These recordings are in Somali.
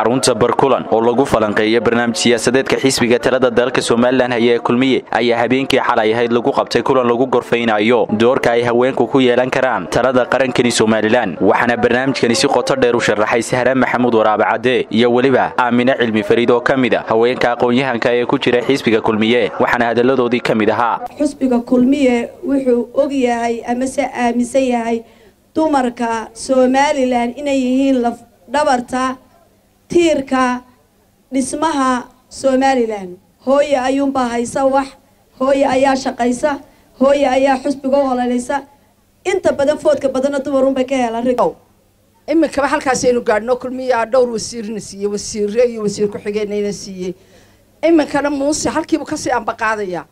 xarunta barkulan oo lagu falanqeeyo barnaamij siyaasadeedka xisbiga talada dalka somalilan haya ee kulmiye ayaa habeenkii xalay ahayd lagu qabtay kulan lagu gorfaynayo. Doorka ay haweenku ku yeelan karaan talada qarankani somalilan waxaana barnaamijkani si qoto dheer u sharaxay sahra maxamuud waraabe cadde iyo weliba aamine cilmi fariid oo ka mid a haweenka aqoon-yahanka ee ku jira xisbiga kulmiye waxaana hadalladoodii ka mid ahaa. Xusbiga kulmiye wuxuu og yahay amase aaminsan yahay dumarka somalilan inay yihiin laf dhabarta tiirka dhismaha somalilan hooye ayuunbaa haysa wax hooye ayaa shaqaysa hooye ayaa xusbiga u ololaysa inta badan foodka badanna dumarunbay ka helaan iminkaba halkaasaynu gaadhno kulmiyaa dhowr wasiirna siiyey wasiire iyo wasiir ku-xigeenayna siiyey. Iminkana muuse halkiibu ka sii ambaqaadaya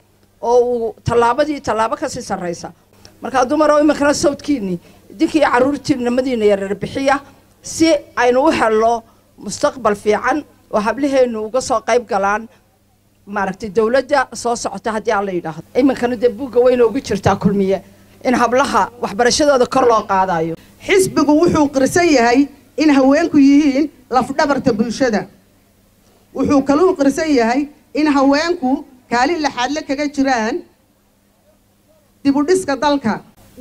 oo uu tallaabadii tallaabo ka sii sarraysa. Markaa dumaroo iminkana sawdkiini idinkii carruurtii namadiina yareer bixiya si aynu u helno mustaqbal fiican oo hablaheennu uga soo qayb galaan. Maaragtay dawladda soo socota haddii aan yidhaahdo. Iminkana dee buugga weyna ugu jirtaa kulmiye in hablaha waxbarashadooda kor loo qaadayo xisbigu wuxuu qirsan yahay in haweenku yihiin lafdhabarta bulshada. Wuxuu kaluu qirsan yahay in haweenku kaalin laxaadle kaga jiraan dibudhiska dalka.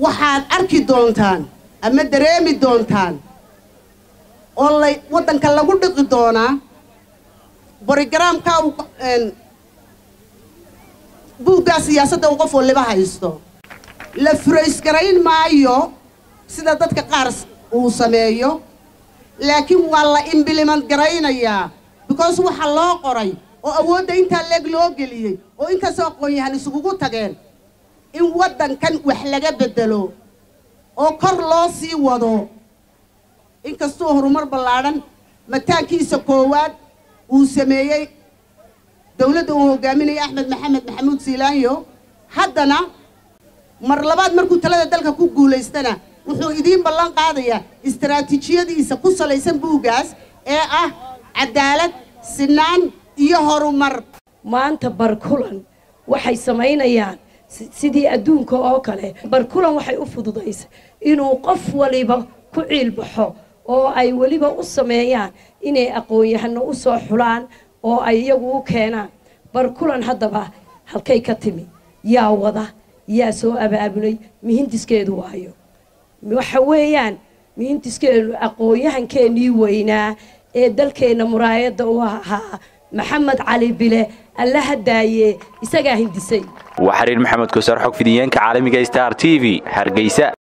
Waxaad arki doontaan ama dareemi doontaan oo lay waddanka lagu dhiqi doonaa borogaraamkaa buuggaa siyaasadda uu qof waliba haysto. La furaysgarayn maayo sida dadka qaar uu sameeyo laakiin waa la imbilimad garaynayaa because waxaa loo qoray oo awoodda intaa leeg loo geliyey oo intaasoo aqoon-yahan isugugu tageen in waddankan wax laga beddelo oo kor loo sii wado inkastuu horumar ballaadhan mataankiisa koowaad uu sameeyey dawladda uu hogaaminaya axmed maxamed maxamuud siilaanyo haddana mar labaad markuu talada dalka ku guulaystana wuxuu idiin ballan qaadayaa istaraatiijiyadiisa ku salaysan buuggaas ee ah cadaalad sinaan iyo horumar. Maanta barkulan waxay samaynayaan sidii adduunka oo kale. Barkulan waxay u fududaysay inuu qof waliba ku ciilbaxo oo ay weliba u sameeyaan inay aqoon-yahano u soo xulaan oo ay iyagu u keenaan. Barkulan haddaba halkay ka timi. Yaa wada yaa soo abaabulay mihindiskeedu waayo. Waxa weeyaan mihindiskeedu aqoon-yahankeenii weynaa ee dalkeenna muraayadda u ahaa maxamed cali bile alla hadaaye isagaa hindisay. Waa maxamed kosaar xog fidiyeenka caalamiga star t v hargeysa